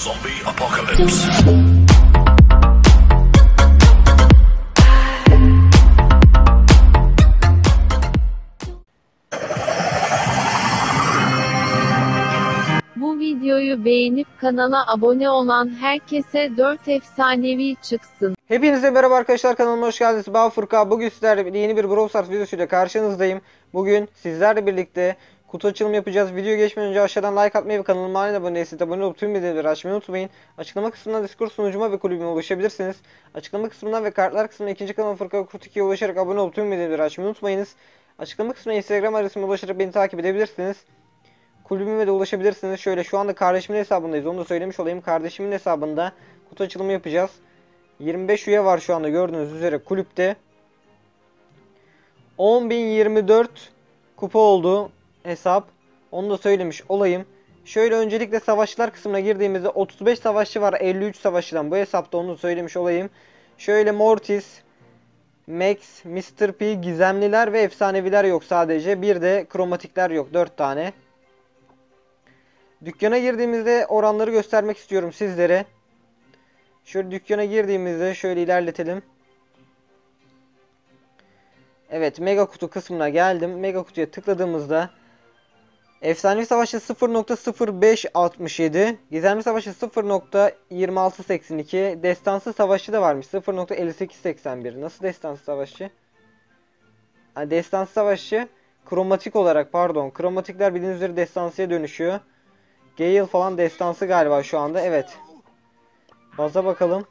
Zombie apocalypse. Bu videoyu beğenip kanala abone olan herkese 4 efsanevi çıksın. Hepinize merhaba arkadaşlar kanalıma hoş geldiniz. Ben Furkan. Bugün sizlerle yeni bir Brawl Stars videosuyla karşınızdayım. Bugün sizlerle birlikte kutu açılımı yapacağız. Video geçmeden önce aşağıdan like atmayı ve kanalıma hala abone değilseniz abone olup tüm bildirimleri açmayı unutmayın. Açıklama kısmından Discord sunucuma ve kulübüme ulaşabilirsiniz. Açıklama kısmından ve kartlar kısmından ikinci kanal Furkan Kurt 2'ye ulaşarak abone olup tüm bildirimleri açmayı unutmayınız. Açıklama kısmına Instagram adresime ulaşarak beni takip edebilirsiniz. Kulübüme de ulaşabilirsiniz. Şöyle şu anda kardeşimin hesabındayız. Onu da söylemiş olayım. Kardeşimin hesabında kutu açılımı yapacağız. 25 üye var şu anda gördüğünüz üzere kulüpte. 10.024 kupa oldu hesap. Onu da söylemiş olayım. Şöyle öncelikle savaşçılar kısmına girdiğimizde 35 savaşçı var 53 savaşçıdan bu hesapta onu söylemiş olayım. Şöyle Mortis, Max, Mr. P, gizemliler ve efsaneviler yok sadece. Bir de kromatikler yok 4 tane. Dükkana girdiğimizde oranları göstermek istiyorum sizlere. Şöyle dükkana girdiğimizde şöyle ilerletelim. Evet mega kutu kısmına geldim. Mega kutuya tıkladığımızda Efsanevi Savaşçı 0.0567 Gizemli Savaşçı 0.2682 Destansı Savaşçı da varmış 0.5881 Nasıl Destansı Savaşçı? Ha, Destansı Savaşçı kromatik olarak pardon kromatikler bildiğiniz üzere destansıya dönüşüyor. Gale falan destansı galiba şu anda evet. Baza bakalım.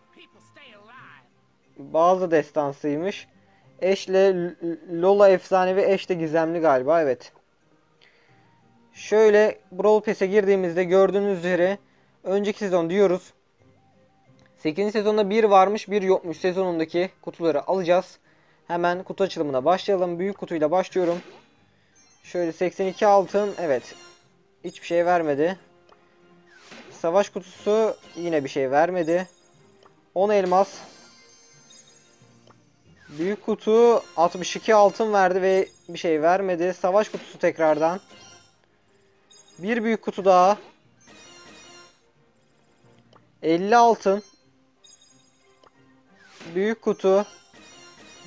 Bazı destansıymış. Eşle Lola efsane ve Eş de gizemli galiba evet. Şöyle Brawl Pass'e girdiğimizde gördüğünüz üzere önceki sezon diyoruz. 8. sezonda 1 varmış 1 yokmuş sezonundaki kutuları alacağız. Hemen kutu açılımına başlayalım. Büyük kutuyla başlıyorum. Şöyle 82 altın evet. Hiçbir şey vermedi. Savaş kutusu yine bir şey vermedi. 10 elmas. Büyük kutu 62 altın verdi ve bir şey vermedi. Savaş kutusu tekrardan. Bir büyük kutu daha. 50 altın. Büyük kutu.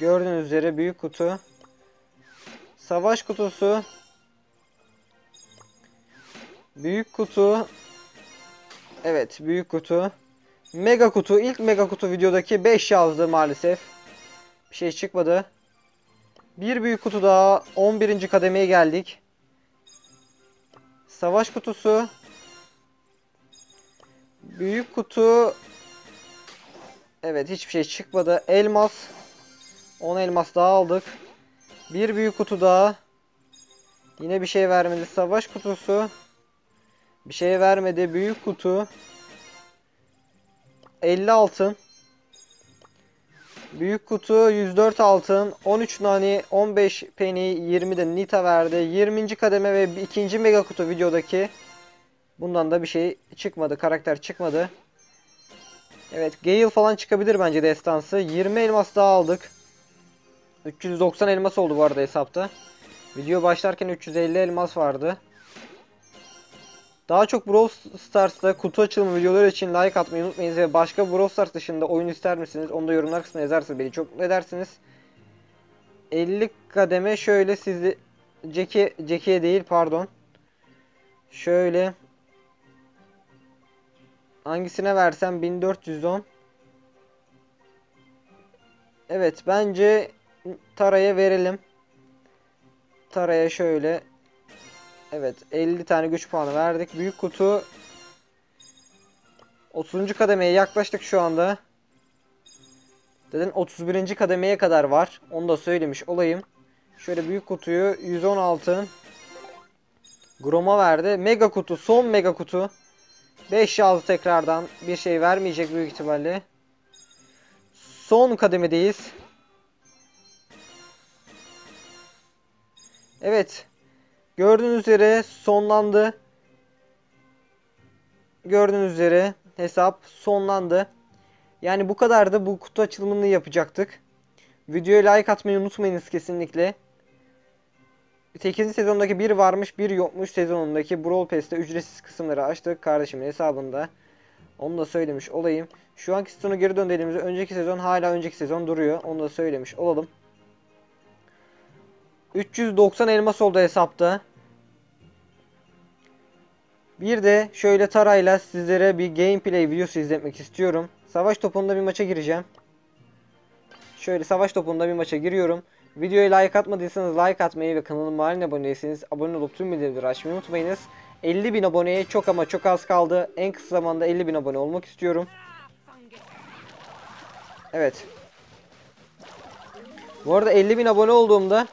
Gördüğünüz üzere büyük kutu. Savaş kutusu. Büyük kutu. Evet büyük kutu. Mega kutu. ilk mega kutu videodaki 5 yazdı maalesef. Bir şey çıkmadı. Bir büyük kutu daha. 11. kademeye geldik. Savaş kutusu. Büyük kutu. Evet hiçbir şey çıkmadı. Elmas. 10 elmas daha aldık. Bir büyük kutu daha. Yine bir şey vermedi. Savaş kutusu. Bir şey vermedi. Büyük kutu. 50 altın. Büyük kutu 104 altın. 13 nani, 15 penny, 20 de Nita verdi. 20. kademe ve ikinci mega kutu videodaki. Bundan da bir şey çıkmadı. Karakter çıkmadı. Evet Gale falan çıkabilir bence destansı. 20 elmas daha aldık. 390 elmas oldu bu arada hesapta. Video başlarken 350 elmas vardı. Daha çok Brawl Stars'ta kutu açılımı videoları için like atmayı unutmayınız ve başka Brawl Stars dışında oyun ister misiniz? Onu da yorumlar kısmına yazarsanız beni çok mutlu edersiniz. 50 kademe şöyle sizi Jackie Jackie'ye değil pardon. Şöyle hangisine versem 1410 Evet bence Tara'ya verelim. Tara'ya şöyle Evet 50 tane güç puanı verdik. Büyük kutu 30. kademeye yaklaştık şu anda. Zaten 31. kademeye kadar var. Onu da söylemiş olayım. Şöyle büyük kutuyu 116 Grom'a verdi. Mega kutu son mega kutu. 5 yazdı tekrardan. Bir şey vermeyecek büyük ihtimalle. Son kademedeyiz. Evet. Gördüğünüz üzere sonlandı. Gördüğünüz üzere hesap sonlandı. Yani bu kadardı. Bu kutu açılımını yapacaktık. Videoya like atmayı unutmayınız kesinlikle. 8. sezondaki bir varmış bir yokmuş sezonundaki Brawl Pass'te ücretsiz kısımları açtık kardeşimin hesabında. Onu da söylemiş olayım. Şu anki sezonu geri dön dediğimizde önceki sezon hala önceki sezon duruyor. Onu da söylemiş olalım. 390 elmas oldu hesapta. Bir de şöyle tarayla sizlere bir gameplay videosu izletmek istiyorum. Savaş topunda bir maça gireceğim. Şöyle savaş topunda bir maça giriyorum. Videoya like atmadıysanız like atmayı ve kanalıma halen abone değilseniz abone olup tüm bildirimleri açmayı unutmayınız. 50 bin aboneye çok ama çok az kaldı. En kısa zamanda 50 bin abone olmak istiyorum. Evet. Bu arada 50 bin abone olduğumda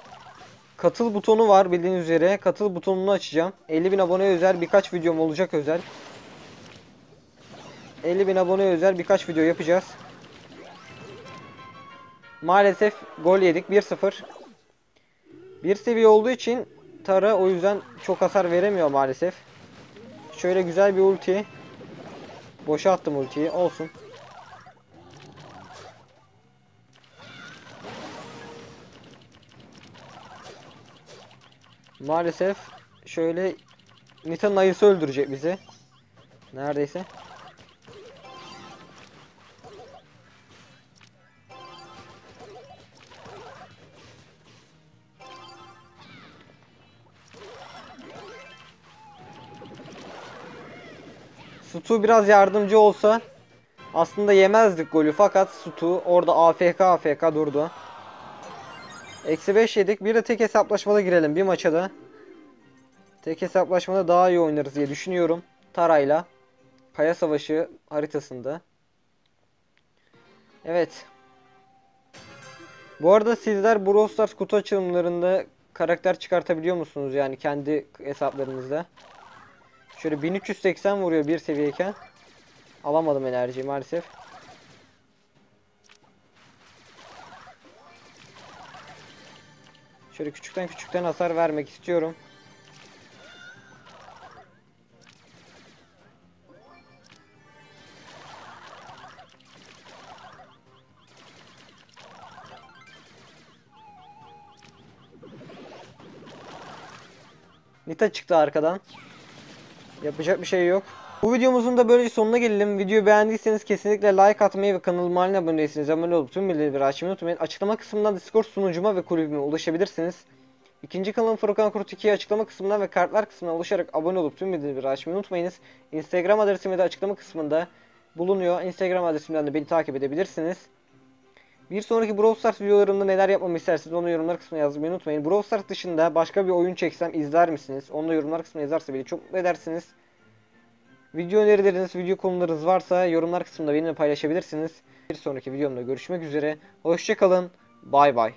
katıl butonu var bildiğiniz üzere. Katıl butonunu açacağım. 50 bin aboneye özel birkaç videom olacak özel. 50 bin aboneye özel birkaç video yapacağız. Maalesef gol yedik 1-0. Bir seviye olduğu için Tara o yüzden çok hasar veremiyor maalesef. Şöyle güzel bir ulti. Boşa attım ultiyi. Olsun. Maalesef şöyle Nita'nın ayısı öldürecek bizi. Neredeyse. Sutu biraz yardımcı olsa aslında yemezdik golü fakat Sutu orada AFK AFK durdu. Eksi 5 yedik. Bir de tek hesaplaşmada girelim bir maça da. Tek hesaplaşmada daha iyi oynarız diye düşünüyorum. Tarayla. Kaya Savaşı haritasında. Evet. Bu arada sizler Brawl Stars kutu açılımlarında karakter çıkartabiliyor musunuz? Yani kendi hesaplarınızda. Şöyle 1380 vuruyor bir seviyeyken. Alamadım enerjiyi maalesef. Şöyle küçükten küçükten hasar vermek istiyorum. Nita çıktı arkadan. Yapacak bir şey yok. Bu videomuzun da böylece sonuna gelelim. Videoyu beğendiyseniz kesinlikle like atmayı ve kanalıma haline abone değilseniz abone olup tüm bildirimleri açmayı unutmayın. Açıklama kısmından Discord sunucuma ve kulübüme ulaşabilirsiniz. İkinci kanalım Furkan Kurt 2'yi açıklama kısmından ve kartlar kısmına ulaşarak abone olup tüm bildirimleri açmayı unutmayınız. Instagram adresimi de açıklama kısmında bulunuyor. Instagram adresimden de beni takip edebilirsiniz. Bir sonraki Brawl Stars videolarımda neler yapmamı isterseniz onu yorumlar kısmına yazmayı unutmayın. Brawl Stars dışında başka bir oyun çeksem izler misiniz? Onu da yorumlar kısmına yazarsa beni çok mutlu edersiniz. Video önerileriniz, video konularınız varsa yorumlar kısmında benimle paylaşabilirsiniz. Bir sonraki videomda görüşmek üzere. Hoşçakalın. Bay bay.